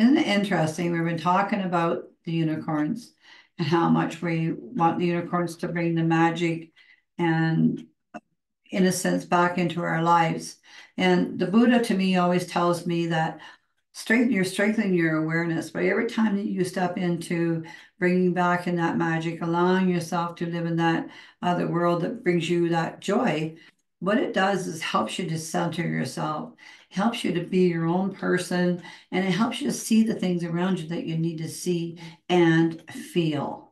Isn't it interesting? We've been talking about the unicorns and how much we want the unicorns to bring the magic and innocence back into our lives. And the Buddha to me always tells me that strengthen you're strengthening your awareness but every time that you step into bringing back in that magic allowing yourself to live in that other world that brings you that joy what it does is helps you to center yourself helps you to be your own person and it helps you to see the things around you that you need to see and feel